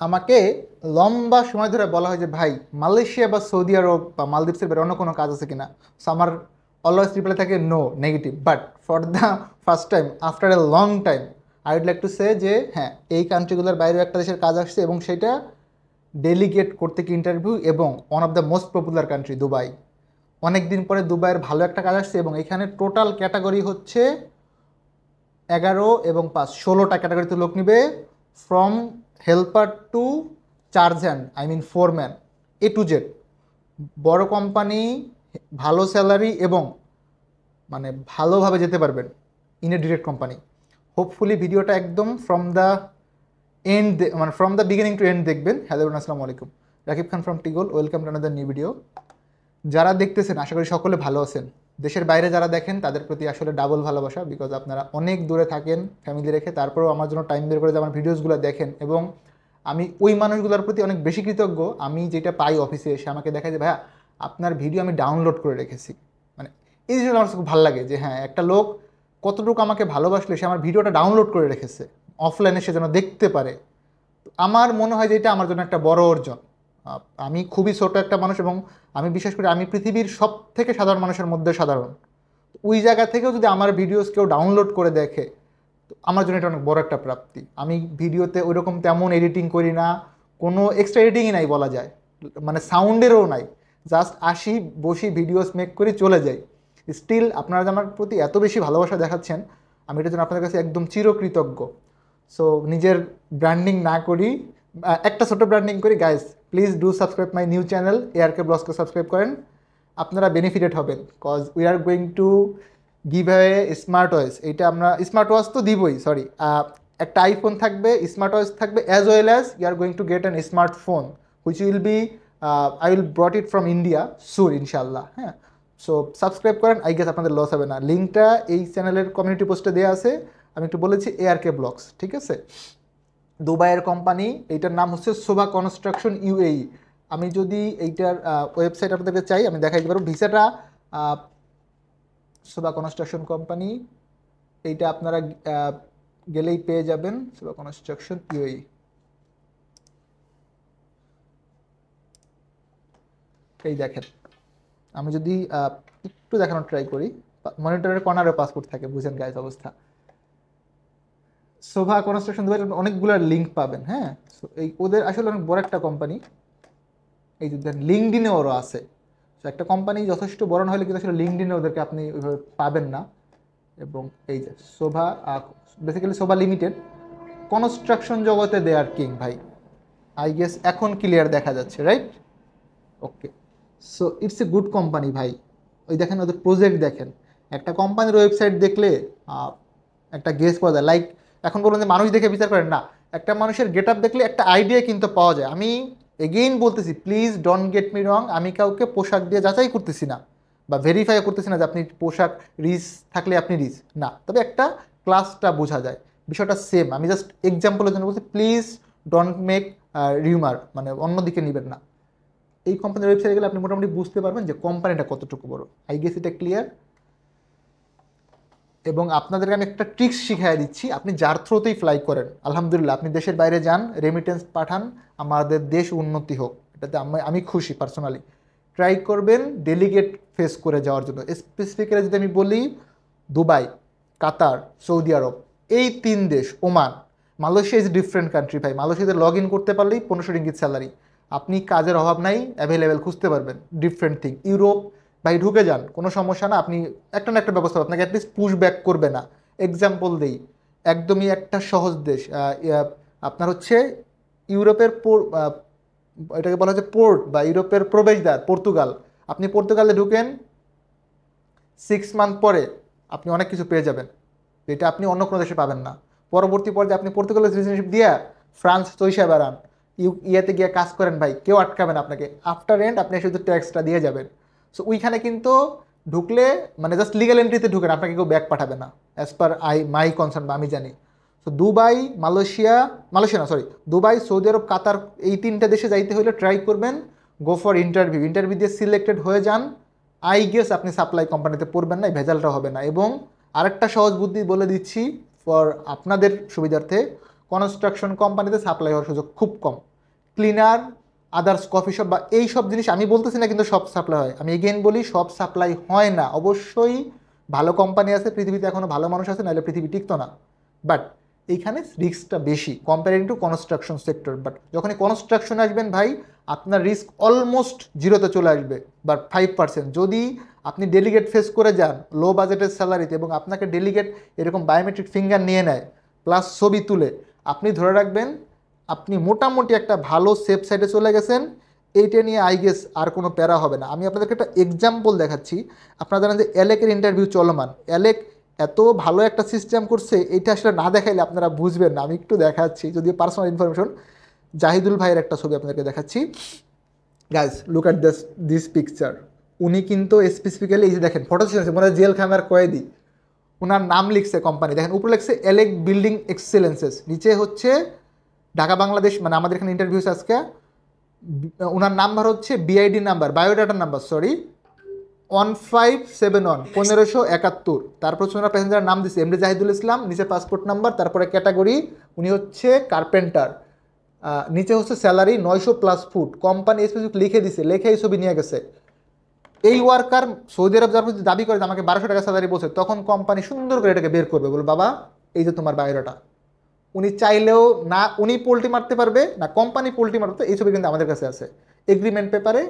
আমাকে লম্বা সময় ধরে বলা হয় যে, ভাই, মালয়েশিয়া বা সৌদি আরব বা মালদ্বীপসের বাইরে অন্য কোনো কাজ আছে কিনা? সো আমার অলওয়েজ রিপ্লাই থাকে no negative but for the first time after a long time I would like to say যে হ্যাঁ এই কান্ট্রিগুলোর বাইরেও একটা দেশের কাজ আসছে এবং সেটা ডেলিগেট করতে কি ইন্টারভিউ এবং one of the most popular country Dubai. অনেক দিন পরে দুবাইয়ের ভালো একটা কাজ আসছে এবং এখানে টোটাল ক্যাটাগরি হচ্ছে এগারো এবং পাঁচ, ষোলোটা ক্যাটাগরিতে লোক নিবে from helper to chargehand, I mean foreman, A to Z. বড় কোম্পানি, ভালো স্যালারি এবং মানে ভালোভাবে যেতে পারবেন in a direct company. Hopefully ভিডিওটা একদম ফ্রম দ্য এন্ড মানে from the beginning to end দেখবেন। হ্যালো আসসালামু আলাইকুম। Rakib Khan from টিগোল welcome to another new video যারা দেখতেছেন, আশা করি সকলে ভালো আছেন। দেশের বাইরে যারা দেখেন, তাদের প্রতি আসলে ডাবল ভালোবাসা বিকজ আপনারা অনেক দূরে থাকেন ফ্যামিলি রেখে, তারপরেও আমার জন্য টাইম বের করে যে আমার ভিডিওসগুলো দেখেন এবং আমি ওই মানুষগুলোর প্রতি অনেক বেশি কৃতজ্ঞ। আমি যেটা পাই অফিসে এসে আমাকে দেখা যে, ভাইয়া, আপনার ভিডিও আমি ডাউনলোড করে রেখেছি। মানে এই জিনিসটা আমার খুব ভালো লাগে যে হ্যাঁ একটা লোক কতটুকু আমাকে ভালোবাসলে সে আমার ভিডিওটা ডাউনলোড করে রেখেছে। অফলাইনে সে যেন দেখতে পারে। আমার মনে হয় যে এটা আমার জন্য একটা বড় অর্জন। আমি খুবই ছোট একটা মানুষ এবং আমি বিশ্বাস করি আমি পৃথিবীর সব থেকে সাধারণ মানুষের মধ্যে সাধারণ। ওই জায়গা থেকেও যদি আমার ভিডিওস কেউ ডাউনলোড করে দেখে, তো আমার জন্য এটা অনেক বড় একটা প্রাপ্তি। আমি ভিডিওতে ওইরকম তেমন এডিটিং করি না, কোনো এক্সট্রা এডিটিংই নাই বলা যায়। মানে সাউন্ডেরও নাই। জাস্ট আসি, বসি ভিডিওস মেক করে, চলে যাই। স্টিল আপনারা আমার প্রতি এত বেশি ভালোবাসা দেখাচ্ছেন, আমি এটার জন্য আপনাদের কাছে একদম চিরকৃতজ্ঞ। সো নিজের ব্র্যান্ডিং না করি একটা ছোটো ব্র্যান্ডিং করি guys please do subscribe my new channel ARK ব্লগসকে subscribe করেন আপনারা বেনিফিটেড হবেন cause we are going to give away smart watch এইটা আমরা স্মার্ট ওয়াচ তো দিবই সরি একটা আইফোন থাকবে স্মার্ট ওয়াচ থাকবে as well as you are going to get an smartphone which will be I will brought it from India সুর ইনশাল্লাহ হ্যাঁ। সো সাবস্ক্রাইব করেন আই গেস আপনাদের লস হবে না। লিঙ্কটা এই চ্যানেলের কমিউনিটি পোস্টে দেওয়া আছে। আমি একটু বলেছি এআরকে ব্লগস ঠিক আছে? দুবাইয়ের কোম্পানি এইটার নাম হচ্ছে শোভা কনস্ট্রাকশন ইউএই আমি যদি এইটার ওয়েবসাইট আপনাদেরকে চাই, আমি দেখাই দিতে পারব। ভিসাটা শোভা কনস্ট্রাকশন কোম্পানি এইটা আপনারা গেলেই পেয়ে যাবেন শোভা কনস্ট্রাকশন ইউএই এই দেখেন, আমি যদি একটু দেখানোর ট্রাই করি, মনিটরের কর্নারে পাসপোর্ট থাকে, বুঝেন গাইজ অবস্থা। শোভা কনস্ট্রাকশন দুবাই অনেকগুলো লিঙ্ক পাবেন হ্যাঁ? এই ওদের আসলে অনেক বড় একটা কোম্পানি এই যে লিঙ্কডিনে ওরও আছে। তো একটা কোম্পানি যথেষ্ট বড় হলে কিন্তু আসলে লিঙ্কডিনে ওদেরকে আপনি ওইভাবে পাবেন না। এবং এই যে Shobha basically Shobha limited construction জগতে দেয়ার কিং ভাই। আই গেস এখন ক্লিয়ার দেখা যাচ্ছে right okay so it's a good company ভাই। ওই দেখেন ওদের প্রজেক্ট দেখেন। একটা কোম্পানির ওয়েবসাইট দেখলে একটা গেস পাওয়া যায়। লাইক এখন বলুন যে মানুষ দেখে বিচার করেন, না। একটা মানুষের গেট আপ দেখলে একটা আইডিয়া কিন্তু পাওয়া যায়। আমি এগেইন বলতেছি please don't get me wrong আমি কাউকে পোশাক দিয়ে যাচাই করতেছি না বা ভেরিফাই করতেছি না যে আপনি পোশাক রিচ থাকলে আপনি রিচ না, তবে একটা ক্লাসটা বোঝা যায়, বিষয়টা সেম আমি জাস্ট এক্সাম্পলের জন্য বলছি প্লিজ ডোন্ট মেক রিউমার মানে অন্যদিকে নেবেন না। এই কোম্পানির ওয়েবসাইটে গেলে আপনি মোটামুটি বুঝতে পারবেন যে কোম্পানিটা কতটুকু বড়। আই গেস এটা ক্লিয়ার এবং আপনাদেরকে আমি একটা ট্রিক্স শিখিয়ে দিচ্ছি। আপনি যার থ্রোতেই ফ্লাই করেন, আলহামদুলিল্লাহ, আপনি দেশের বাইরে যান রেমিটেন্স পাঠান, আমাদের দেশ উন্নতি হোক, এটাতে আমি আমি খুশি পার্সোনালি ট্রাই করবেন ডেলিগেট ফেস করে যাওয়ার জন্য। স্পেসিফিক্যালি যদি আমি বলি, দুবাই, কাতার, সৌদি আরব, এই তিন দেশ, Oman, Malaysia is different country ভাই। মালয়েশিয়াতে লগ ইন করতে পারলেই পনেরোশো রিঙ্গিত স্যালারি আপনি কাজের অভাব নাই অ্যাভেলেবেল খুঁজতে পারবেন। ডিফারেন্ট থিং ইউরোপ ভাই ঢুকে যান, কোনো সমস্যা না, আপনি একটা না একটা ব্যবস্থা। আপনাকে অ্যাটলিস্ট পুশ ব্যাক করবে না। এক্সাম্পল দেই, একদমই একটা সহজ দেশ আপনার হচ্ছে ইউরোপের পোর- এটাকে বলা হচ্ছে পোর্ট বা ইউরোপের প্রবেশদ্বার, পর্তুগাল। আপনি পর্তুগালে ঢুকেন সিক্স মান্থ পরে আপনি অনেক কিছু পেয়ে যাবেন। যেটা আপনি অন্য কোনো দেশে পাবেন না। পরবর্তী পর্যায়ে আপনি পর্তুগালের সিটিজেনশিপ দিয়ে ফ্রান্স চৈশা বেড়ান। ইউ, ইয়েতে গিয়ে কাজ করেন ভাই, কেউ আটকাবেন আপনাকে। আফটার এন্ড আপনি শুধু ট্যাক্সটা দিয়ে যাবেন। সো ওইখানে কিন্তু ঢুকলে মানে জাস্ট লিগাল এন্ট্রিতে ঢুকেন, আপনাকে কেউ ব্যাক পাঠাবে না as per I my concern বা আমি জানি। তো দুবাই, মালয়েশিয়া মালয়েশিয়া না সরি দুবাই, সৌদি আরব, কাতার, এই তিনটা দেশে যাইতে হলে ট্রাই করবেন গো ফর ইন্টারভিউ ইন্টারভিউ দিয়ে সিলেক্টেড হয়ে যান। আই গেস আপনি সাপ্লাই কোম্পানিতে পড়বেন না ভেজালটা হবে না। এবং আরেকটা সহজ বুদ্ধি বলে দিচ্ছি ফর আপনাদের সুবিধার্থে কনস্ট্রাকশন কোম্পানিতে সাপ্লাই হওয়ার সুযোগ খুব কম। ক্লিনার আদার্স কফি শপ বা এই সব জিনিস আমি বলতেছি না কিন্তু সব সাপ্লাই হয়। আমি এগেন বলি, সব সাপ্লাই হয় না। অবশ্যই ভালো কোম্পানি আছে, পৃথিবীতে এখনও ভালো মানুষ আছে, নাহলে পৃথিবী টিকতো না। বাট এইখানে রিস্কটা বেশি comparing to construction sector but যখনই কনস্ট্রাকশন আসবেন ভাই, আপনার রিস্ক অলমোস্ট জিরোতে চলে আসবে বাট ফাইভ পার্সেন্ট যদি আপনি ডেলিগেট ফেস করে যান লো বাজেটের স্যালারিতে এবং আপনাকে ডেলিগেট এরকম বায়োমেট্রিক ফিঙ্গার নিয়ে নেয় প্লাস ছবি তুলে, আপনি ধরে রাখবেন আপনি মোটামুটি একটা ভালো সেফ সাইডে চলে গেছেন। এইটা নিয়ে আই গেস আর কোনো প্যারা হবে না। আমি আপনাদেরকে একটা এক্সাম্পল দেখাচ্ছি। আপনারা জানেন যে অ্যালেকের ইন্টারভিউ চলমান। অ্যালেক এত ভালো একটা সিস্টেম করছে এটা আসলে না দেখাইলে আপনারা বুঝবেন না। আমি একটু দেখাচ্ছি, যদি পার্সোনাল ইনফরমেশন জাহিদুল ভাইয়ের একটা ছবি আপনাদেরকে দেখাচ্ছি। Guys look at this this picture উনি কিন্তু স্পেসিফিক্যালি এই যে দেখেন ফটো ছিল মনে জেল খামার কয়েদি। ওনার নাম লিখছে কোম্পানি দেখেন, উপরে লিখছে এলেক বিল্ডিং এক্সেলেন্সেস নিচে হচ্ছে ঢাকা বাংলাদেশ মানে আমাদের এখানে ইন্টারভিউ আজকে। ওনার নাম্বার হচ্ছে BID number biodata number sorry one five seven one পনেরোশো একাত্তর। তারপর হচ্ছে ওনার প্যাসেঞ্জার নাম দিচ্ছে এমডি জাহিদুল ইসলাম, নিচে পাসপোর্ট নাম্বার তারপরে ক্যাটাগরি উনি হচ্ছে কার্পেন্টার নিচে হচ্ছে স্যালারি নয়শো প্লাস ফুট কোম্পানি স্পেসিফিক লিখে দিছে, লেখে এই ছবি নিয়ে গেছে। এই ওয়ার্কার সৌদি আরব যার দাবি করে আমাকে বারোশো টাকা স্যালারি বলছে, তখন কোম্পানি সুন্দর করে এটাকে বের করবে। বলে বাবা, এই যে তোমার বায়োডাটা উনি চাইলেও না, উনি পোল্টি মারতে পারবে, না কোম্পানি পোল্টি মারতে এই ছবি কিন্তু আমাদের কাছে আছে। এগ্রিমেন্ট পেপারে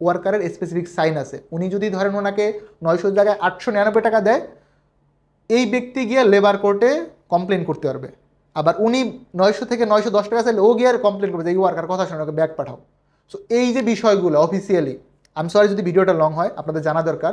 ওয়ার্কারের স্পেসিফিক সাইন আছে। উনি যদি ধরেন ওনাকে নয়শোর জায়গায় আটশো নিরানব্বই টাকা দেয়, এই ব্যক্তি গিয়ে লেবার কোর্টে কমপ্লেন করতে পারবে। আবার উনি নয়শো থেকে নয়শো দশ টাকা চাইলে ও গিয়ে কমপ্লেন করবে যে, এই ওয়ার্কার কথা শুনে, ওকে ব্যাক পাঠাও। সো এই যে বিষয়গুলো অফিসিয়ালি আমি সরি যদি ভিডিওটা লং হয়, আপনাদের জানা দরকার।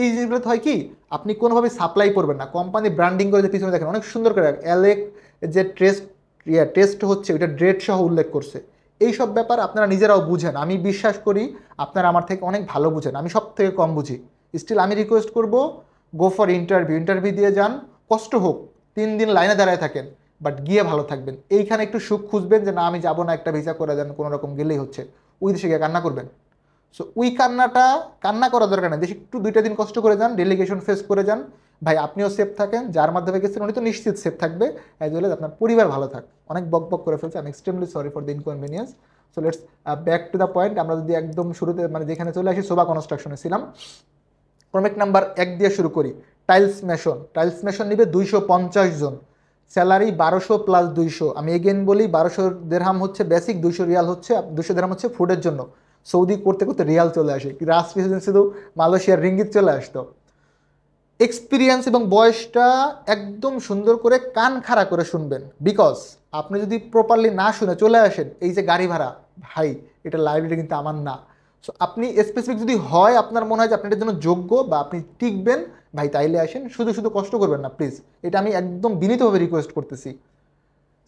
এই জিনিসগুলোতে হয় কি, আপনি কোনোভাবে সাপ্লাই করবেন না। কোম্পানি ব্র্যান্ডিং করে যে পিছনে দেখেন, অনেক সুন্দর করে অ্যালেক যে টেস্ট ইয়া টেস্ট হচ্ছে, ওইটা ড্রেড সহ উল্লেখ করছে। এই সব ব্যাপার আপনারা নিজেরাও বুঝেন। আমি বিশ্বাস করি আপনারা আমার থেকে অনেক ভালো বুঝেন। আমি সব থেকে কম বুঝি। স্টিল আমি রিকোয়েস্ট করব গো ফর ইন্টারভিউ ইন্টারভিউ দিয়ে যান, কষ্ট হোক, তিন দিন লাইনে দাঁড়ায় থাকেন বাট গিয়ে ভালো থাকবেন। এইখানে একটু সুখ খুঁজবেন যে, না, আমি যাব না, একটা ভিসা করে দেন, কোনো রকম গেলেই হচ্ছে। ওই দেশে গিয়ে কান্না করবেন। সো ওই কান্নাটা, কান্না করার দরকার নেই। দেশে একটু দুইটা দিন কষ্ট করে যান ডেলিগেশন ফেস করে যান। ভাই, আপনিও সেফ থাকেন, যার মাধ্যমে গেছেন উনি তো নিশ্চিত সেফ থাকবে। অ্যাজ ওয়েল আপনার পরিবার ভালো থাক। অনেক বক বক করে ফেলছে। আমি extremely sorry for the inconvenience so let's back to the point আমরা যদি একদম শুরুতে মানে যেখানে চলে আসি সোবা কনস্ট্রাকশনে ছিলাম। ক্রমিক নাম্বার এক দিয়ে শুরু করি। টাইলস মেশন টাইলস মেশন নিবে দুইশো পঞ্চাশ জন। স্যালারি বারোশো প্লাস দুইশো। আমি এগেন বলি, বারোশো দেড়হাম হচ্ছে বেসিক দুইশো রিয়াল হচ্ছে দুশো দেড়হাম হচ্ছে ফুডের জন্য। সৌদি করতে করতে রিয়াল চলে আসে। রাস্ট শুধু মালয়েশিয়ার রিঙ্গিত চলে আসতো। এক্সপিরিয়েন্স এবং বয়সটা একদম সুন্দর করে কান খাড়া করে শুনবেন। বিকজ আপনি যদি প্রপারলি না শুনে চলে আসেন, এই যে গাড়ি ভাড়া, ভাই, এটা লাইব্রেরি কিন্তু আমার না। সো আপনি স্পেসিফিক যদি হয় আপনার মনে হয় যে আপনি এটার জন্য যোগ্য বা আপনি টিকবেন, ভাই, তাইলে আসেন, শুধু শুধু কষ্ট করবেন না প্লিজ এটা আমি একদম বিনীতভাবে রিকোয়েস্ট করতেছি।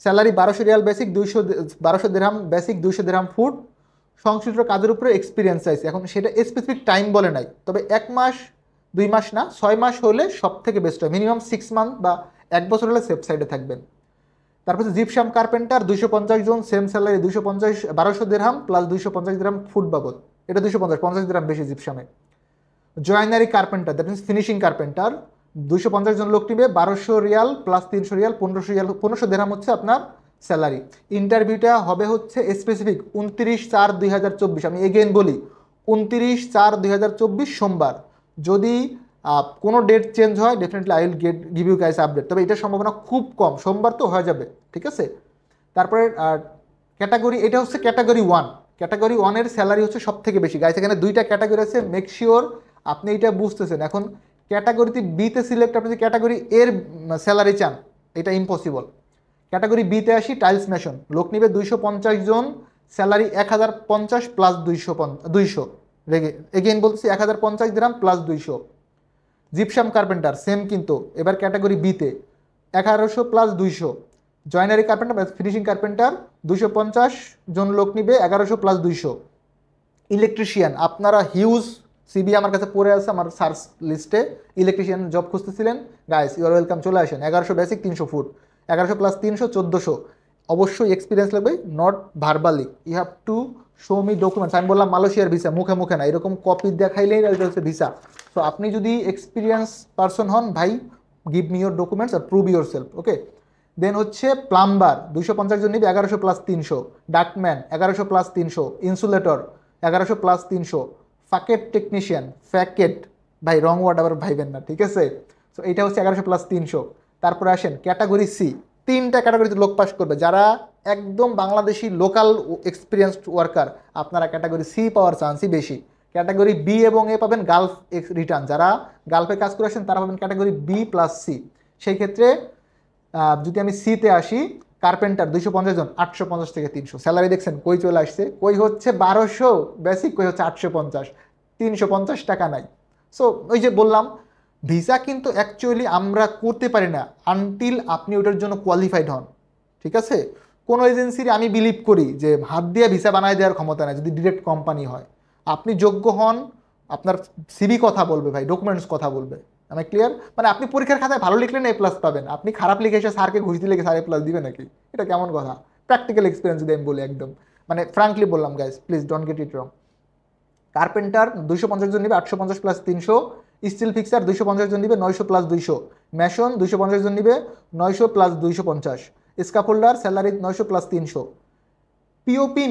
স্যালারি বারোশো রিয়াল বেসিক দুইশো বারোশো দেরাম বেসিক দুইশো দেড়াম ফুড সংশ্লিষ্ট কাজের উপরে এক্সপিরিয়েন্স চাইছে। এখন সেটা স্পেসিফিক টাইম বলে নাই। তবে এক মাস দুই মাস না, ছয় মাস হলে সব থেকে বেস্ট হয়। মিনিমাম সিক্স মান্থ বা এক বছর হলে সেফ সাইডে থাকবেন। তারপর হচ্ছে কার্পেন্টার দুইশো পঞ্চাশ জন সেম স্যালারি দুইশো পঞ্চাশ, বারোশো দেড়হাম প্লাস দুইশো পঞ্চাশ দেড়হাম ফুড বাবদ। এটা দুইশো পঞ্চাশ পঞ্চাশ দেড়হাম বেশি জিপসামে joinery carpenter that means finishing carpenter দুইশো পঞ্চাশ জন লোক নিবে, বারোশো রিয়াল প্লাস তিনশো রিয়াল, পনেরোশো রিয়াল, পনেরোশো দেড়হাম হচ্ছে আপনার স্যালারি ইন্টারভিউটা হবে হচ্ছে স্পেসিফিক উনত্রিশ চার দুই হাজার চব্বিশ। আমি এগেন বলি, উনত্রিশ চার দুই হাজার চব্বিশ সোমবার। যদি কোনো ডেট চেঞ্জ হয় definitely I will get give you guys update তবে এটার সম্ভাবনা খুব কম। সোমবার তো হয়ে যাবে, ঠিক আছে? তারপরে ক্যাটাগরি এটা হচ্ছে ক্যাটাগরি ওয়ান ক্যাটাগরি ওয়ানের স্যালারি হচ্ছে সব থেকে বেশি। গাইস এখানে দুইটা ক্যাটাগরি আছে মেক শিওর আপনি এটা বুঝতেছেন। এখন ক্যাটাগরিতে বিতে সিলেক্ট আপনি যদি ক্যাটাগরি এর স্যালারি চান, এটা ইম্পসিবল ক্যাটাগরি বিতে আসি টাইলস মেশন। লোক নিবে দুইশো পঞ্চাশ জন স্যালারি এক হাজার পঞ্চাশ প্লাস দুইশো দুইশো। রেগে এগেইন বলতেছি এক হাজার পঞ্চাশ গ্রাম প্লাস দুইশো। জিপসাম কার্পেন্টার সেম কিন্তু। এবার ক্যাটাগরি বিতে এগারোশো প্লাস দুইশো। জয়নারি কার্পেন্টার ফিনিশিং কার্পেন্টার দুশো পঞ্চাশ জন লোক নিবে, এগারোশো প্লাস দুইশো। ইলেকট্রিশিয়ান আপনারা হিউজ সিবি আমার কাছে পড়ে আছে, আমার সার্চ লিস্টে ইলেকট্রিশিয়ান জব খুঁজতেছিলেন। গাইস ইউর ওয়েলকাম চলে আসেন। এগারোশো বেসিক তিনশো ফুট এগারোশো প্লাস তিনশো, চোদ্দোশো। অবশ্যই এক্সপিরিয়েন্স লাগবে not verbally you have to show me documents আমি বললাম মালয়েশিয়ার ভিসা মুখে মুখে না, এরকম কপি দেখাইলেই এটা হচ্ছে ভিসা তো আপনি যদি এক্সপিরিয়েন্স পারসন হন, ভাই give me your documents R prove your self okay then হচ্ছে প্লাম্বার দুশো পঞ্চাশ জন নিবে, এগারোশো প্লাস তিনশো। ডাকম্যান এগারোশো প্লাস তিনশো। ইনসুলেটর এগারোশো প্লাস তিনশো। ফাকেট টেকনিশিয়ান ফ্যাকেট ভাই রং ওয়ার্ড আবার ভাইবেন না, ঠিক আছে? সো এটা হচ্ছে এগারোশো প্লাস তিনশো। তারপরে আসেন ক্যাটাগরি সি তিনটা ক্যাটাগরিতে লোক পাস করবে। যারা একদম বাংলাদেশি লোকাল এক্সপিরিয়েন্সড ওয়ার্কার আপনারা ক্যাটাগরি সি পাওয়ার চান্সই বেশি। ক্যাটাগরি বি এবং এ পাবেন গালফ রিটার্ন যারা গালফে কাজ করে আসেন, তারা পাবেন ক্যাটাগরি বি প্লাস সি সেই ক্ষেত্রে যদি আমি সিতে আসি কার্পেন্টার দুইশো পঞ্চাশ জন, আটশো পঞ্চাশ থেকে তিনশো। স্যালারি দেখছেন, কই চলে আসছে? কই হচ্ছে বারোশো বেসিক কই হচ্ছে আটশো পঞ্চাশ। তিনশো পঞ্চাশ টাকা নাই। সো ওই যে বললাম ভিসা কিন্তু অ্যাকচুয়ালি আমরা করতে পারি না আনটিল আপনি ওটার জন্য কোয়ালিফাইড হন, ঠিক আছে? কোনো এজেন্সির আমি বিলিভ করি যে হাত দিয়ে ভিসা বানায় দেওয়ার ক্ষমতা নাই, যদি ডিরেক্ট কোম্পানি হয়। আপনি যোগ্য হন, আপনার সিবি কথা বলবে ভাই ডকুমেন্টস কথা বলবে। আমি ক্লিয়ার মানে আপনি পরীক্ষার খাতায় ভালো লিখলেন এ প্লাস পাবেন, আপনি খারাপ লিখে এসে স্যারকে ঘুষ দিলে স্যার এ প্লাস দিবে নাকি? এটা কেমন কথা? প্র্যাকটিক্যাল এক্সপিরিয়েন্স যদি আমি বলি একদম। মানে ফ্রাঙ্কলি বললাম guys please don't get it wrong carpenter দুশো পঞ্চাশ জন নিবে, আটশো পঞ্চাশ প্লাস তিনশো। স্টিল ফিক্সার দুইশো পঞ্চাশ জন নিবে, নয়শো প্লাস দুইশো। ম্যাশন দুইশো পঞ্চাশ জন নিবে, নয়শো প্লাস দুইশো পঞ্চাশ। স্কাফোল্ডার স্যালারি নয়শো প্লাস তিনশো। POP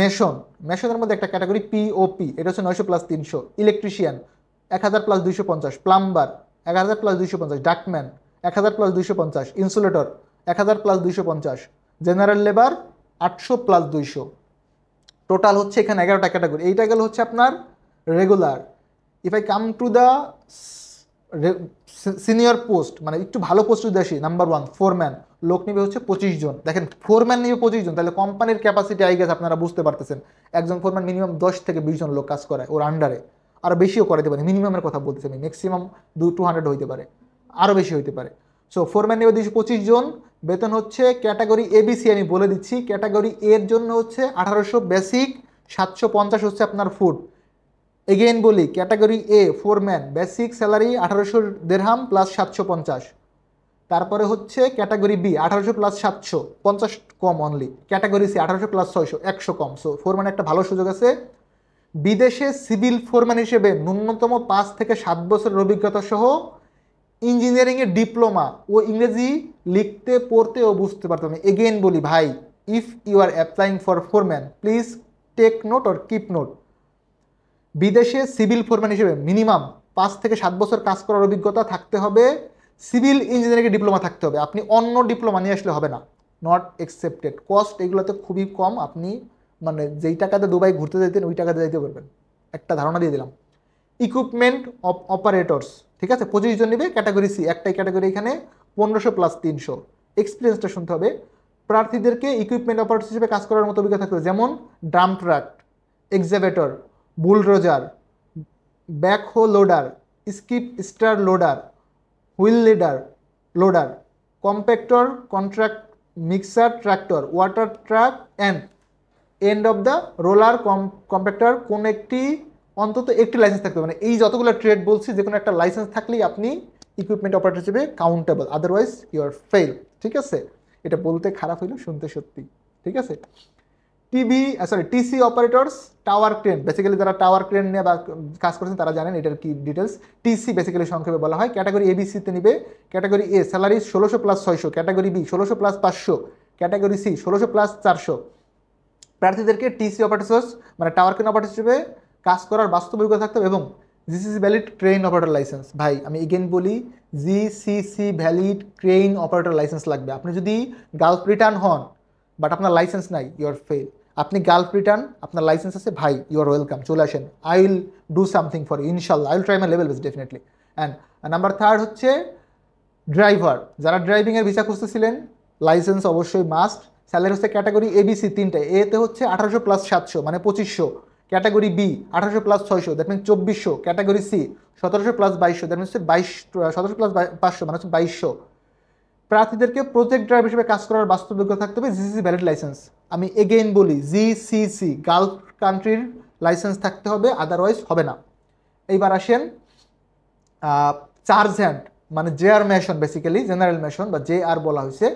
mason. মেশনের মধ্যে একটা ক্যাটাগরি পিওপি এটা হচ্ছে নয়শো প্লাস তিনশো। ইলেকট্রিশিয়ান, এক হাজার প্লাস দুইশো পঞ্চাশ। প্লাম্বার, এক হাজার প্লাস দুইশো পঞ্চাশ। ডাকম্যান, এক হাজার প্লাস দুইশো পঞ্চাশ। ইনসুলেটর, এক হাজার প্লাস দুইশো পঞ্চাশ। জেনারেল লেবার, আটশো প্লাস দুইশো। টোটাল হচ্ছে এখানে এগারোটা ক্যাটাগরি। এইটা গেল হচ্ছে আপনার regular. If I come to the senior post মানে একটু ভালো পোস্ট যদি আসি নাম্বার ওয়ান ফোরম্যান লোক নিবে হচ্ছে পঁচিশ জন। দেখেন ফোরম্যান নিবে পঁচিশ জন, তাহলে কোম্পানির ক্যাপাসিটি আই গেছে আপনারা বুঝতে পারতেছেন। একজন ফোরম্যান মিনিমাম দশ থেকে বিশ জন লোক কাজ করে ওর আন্ডারে আরও বেশিও করাতে পারে মিনিমামের কথা বলতেছি আমি ম্যাক্সিমাম দু টু হান্ড্রেড হইতে পারে আরও বেশি হইতে পারে। সো ফোরম্যান নেবে দুইশো পঁচিশ জন, বেতন হচ্ছে ক্যাটাগরি এবিসি আমি বলে দিচ্ছি ক্যাটাগরি এর জন্য হচ্ছে আঠারোশো বেসিক সাতশো পঞ্চাশ হচ্ছে আপনার ফুড এগেইন বলি category A foreman basic salary আঠারোশো দেড়হাম প্লাস সাতশো পঞ্চাশ। তারপরে হচ্ছে ক্যাটাগরি বি আঠারোশো প্লাস সাতশো, পঞ্চাশ কম অনলি ক্যাটাগরি সি আঠারোশো প্লাস ছয়শো, একশো কম। সো ফোরম্যান একটা ভালো সুযোগ আছে। বিদেশে সিভিল ফোরম্যান হিসেবে ন্যূনতম পাঁচ থেকে সাত বছরের অভিজ্ঞতা সহ ইঞ্জিনিয়ারিংয়ের ডিপ্লোমা ও ইংরেজি লিখতে, পড়তে ও বুঝতে পারতাম। এগেইন বলি, ভাই if you are applying for foreman please take note or keep note বিদেশে সিভিল ফোরম্যান হিসেবে মিনিমাম পাঁচ থেকে সাত বছর কাজ করার অভিজ্ঞতা থাকতে হবে। সিভিল ইঞ্জিনিয়ারিংয়ে ডিপ্লোমা থাকতে হবে। আপনি অন্য ডিপ্লোমা নিয়ে আসলে হবে না। নট একসেপ্টেড কস্ট এগুলোতে খুবই কম। আপনি মানে যেই টাকাতে দুবাই ঘুরতে যেতেন ওই টাকাতে যাইতে পারবেন। একটা ধারণা দিয়ে দিলাম। ইকুইপমেন্ট অপারেটরস ঠিক আছে? পঁচিশ জন নেবে ক্যাটাগরি সি একটাই ক্যাটাগরি এখানে, পনেরোশো প্লাস তিনশো। এক্সপিরিয়েন্সটা শুনতে হবে। প্রার্থীদেরকে ইকুইপমেন্ট অপারেটর হিসেবে কাজ করার মতো অভিজ্ঞতা থাকতে যেমন drum truck excavator bulldozer backhoe loader skip star loader, wheel leader loader compactor contract, mixer tractor, water truck and end of the roller compactor কোন একটি, অন্তত একটি লাইসেন্স থাকতে মানে এই যতগুলো ট্রেড বলছি, যে কোনো একটা লাইসেন্স থাকলেই আপনি ইকুইপমেন্ট অপারেটর হিসেবে countable otherwise you are fail ঠিক আছে? এটা বলতে খারাপ হইল শুনতে সত্যি, ঠিক আছে? TV sorry TC operators tower crane basically যারা টাওয়ার ক্রেন নিয়ে বা কাজ করছেন তারা জানেন এটার কি ডিটেলস টিসি বেসিক্যালি সংক্ষেপে বলা হয়। ক্যাটাগরি এবিসিতে নিবে। ক্যাটাগরি এ স্যালারি ষোলোশো প্লাস ছয়শো। ক্যাটাগরি বি ষোলোশো প্লাস পাঁচশো। ক্যাটাগরি সি ষোলোশো প্লাস চারশো। প্রার্থীদেরকে টিসি অপারেটর্স মানে টাওয়ার ক্রেন অপারেটর হিসেবে কাজ করার বাস্তব অভিজ্ঞতা থাকতে হবে এবং GCC valid crane operator licence ভাই, আমি এগেন বলি GCC valid crane operator licence লাগবে। আপনি যদি গালফ রিটার্ন হন বাট আপনার লাইসেন্স নাই ইউর ফেল আপনি গালফ রিটার্ন আপনার লাইসেন্স আছে, ভাই ইউ আর ওয়েলকাম চলে আসেন। I will do something for ইনশাল্লাহ। I will try my level best definitely and number third হচ্ছে ড্রাইভার যারা ড্রাইভিংয়ের ভিসা খুঁজতেছিলেন লাইসেন্স অবশ্যই মাস্ট স্যালারি হচ্ছে ক্যাটাগরি এবিসি তিনটে। এতে হচ্ছে আঠারোশো প্লাস সাতশো মানে পঁচিশশো। ক্যাটাগরি বি আঠারোশো প্লাস ছয়শো দ্যাট মিনস চব্বিশশো। ক্যাটাগরি সি সতেরোশো প্লাস বাইশশো দ্যাট মিনস হচ্ছে বাইশ, সতেরোশো প্লাস পাঁচশো মানে হচ্ছে বাইশশো। প্রার্থীদেরকে প্রজেক্ট ড্রাইভার হিসেবে কাজ করার বাস্তব যোগ্যতা থাকতে হবে জিসিসি ভ্যালিড লাইসেন্স আমি এগেইন বলি জিসিসি গালফ কান্ট্রির লাইসেন্স থাকতে হবে আদারওয়াইজ হবে না। এইবার আসেন চার্জ হ্যান্ড মানে J R mason basically general mason বা জে আর বলা হয়েছে।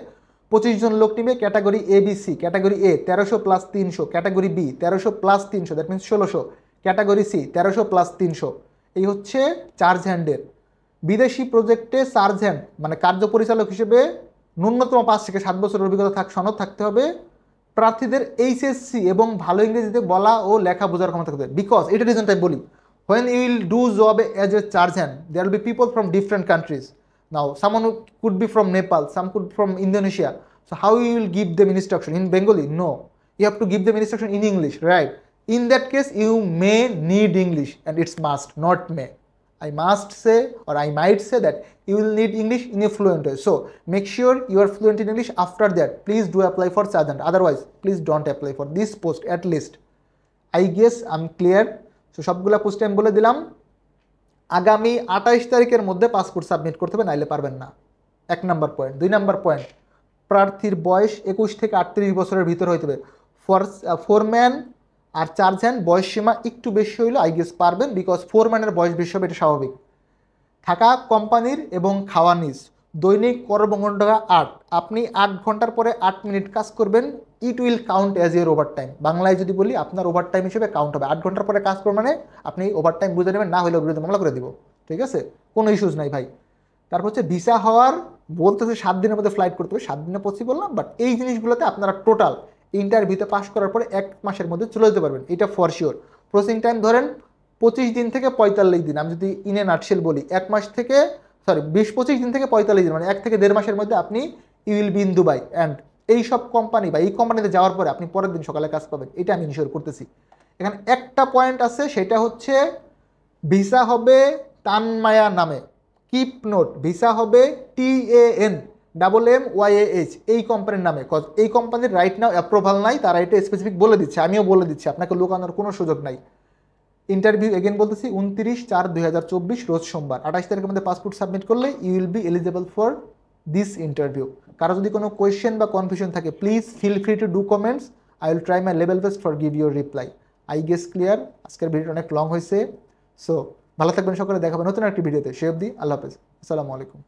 পঁচিশ জন লোক নিবে category A B C category A তেরোশো প্লাস তিনশো ক্যাটাগরি বি তেরোশো প্লাস তিনশো দ্যাট মিনস ষোলোশো ক্যাটাগরি সি তেরোশো প্লাস তিনশো। এই হচ্ছে চার্জ হ্যান্ডের বিদেশি প্রজেক্টে চার্জ হ্যান্ড মানে কার্য পরিচালক হিসেবে ন্যূনতম পাঁচ থেকে সাত বছরের অভিজ্ঞতা থাক, সনদ থাকতে হবে। প্রার্থীদের এইচএসসি এবং ভালো ইংরেজিতে বলা ও লেখা বোঝার ক্ষমতা থাকতে বিকজ এটা রিজনটা আমি বলি when you will do job as a sergeant there will be people from different countries now someone who could be from nepal some could from indonesia so how you will give them instruction in bengali no you have to give them instruction in english right in that case you may need english and it's must not may i must say or i might say that you will need english in a fluent way so make sure you are fluent in english after that please do apply for sergeant otherwise please don't apply for this post at least I guess am clear so সবগুলা পোস্টে আমি বলে দিলাম আগামী আঠাইশ তারিখের মধ্যে passport submit করতে হবে নাইলে পারবেন না এক নাম্বার পয়েন্ট দুই নাম্বার পয়েন্ট প্রার্থীর বয়স একুশ থেকে আটত্রিশ বছরের ভিতরে হইতে হবে ফর ফোরম্যান আর চার্জহ্যান বয়স সীমা একটু বেশি হইলে আই গেস পারবেন বিকজ ফোরম্যানের বয়স বেশি হবে, এটা স্বাভাবিক। থাকা কোম্পানির এবং খাওয়া নিজ। দৈনিক কর্মঘণ্টা আট। আপনি আট ঘণ্টার পরে আট মিনিট কাজ করবেন it will count as year overtime বাংলায় যদি বলি, আপনার ওভার টাইম হিসেবে কাউন্ট হবে। আট ঘণ্টার পরে কাজ করবেন মানে আপনি ওভার টাইম বুঝে নেবেন, না হলে বিরুদ্ধে মামলা করে দিব। ঠিক আছে? কোনো ইস্যুজ নাই ভাই। তারপর হচ্ছে ভিসা হওয়ার, বলতেছে সাত দিনের মধ্যে ফ্লাইট করতে হবে। সাত দিনে পসিবল না বাট এই জিনিসগুলোতে আপনারা টোটাল ইন্টারভিউতে পাস করার পরে এক মাসের মধ্যে চলে যেতে পারবেন, এটা ফর শিওর প্রসেসিং টাইম ধরেন পঁচিশ দিন থেকে পঁয়তাল্লিশ দিন, আমি যদি ইনে নাটশেল বলি, এক মাস থেকে সরি বিশ পঁচিশ দিন থেকে পঁয়তাল্লিশ দিন মানে এক থেকে দেড় মাসের মধ্যে আপনি you will be in Dubai and এই সব কোম্পানি বা এই কোম্পানিতে যাওয়ার পরে আপনি পরের দিন সকালে কাজ পাবেন, এটা আমি ইনশিওর করতেছি। এখানে একটা পয়েন্ট আছে, সেটা হচ্ছে ভিসা হবে তানমায়া নামে। কিপ নোট ভিসা হবে T A N double M Y H, এই কোম্পানির নামে। কজ এই কোম্পানির রাইট নাও অ্যাপ্রুভাল নাই, তারা এটা স্পেসিফিক বলে দিচ্ছে, আমিও বলে দিচ্ছি, আপনাকে লুকানোর কোনো সুযোগ নাই। ইন্টারভিউ এগেন বলতেছি, উনত্রিশ চার দুই রোজ সোমবার। আঠাশ তারিখের মধ্যে পাসপোর্ট সাবমিট করলে you will be eligible for this interview কারও যদি কোনো কোয়েশ্চেন বা কনফিউশন থাকে please feel free to do comments I will try my level best for give your reply I guess clear আজকের ভিডিও অনেক long হয়েছে। So ভালো থাকবেন সকলে দেখাবেন নতুন একটি ভিডিওতে সে অবধি আল্লাহ হাফেজ। আসসালামু আলাইকুম।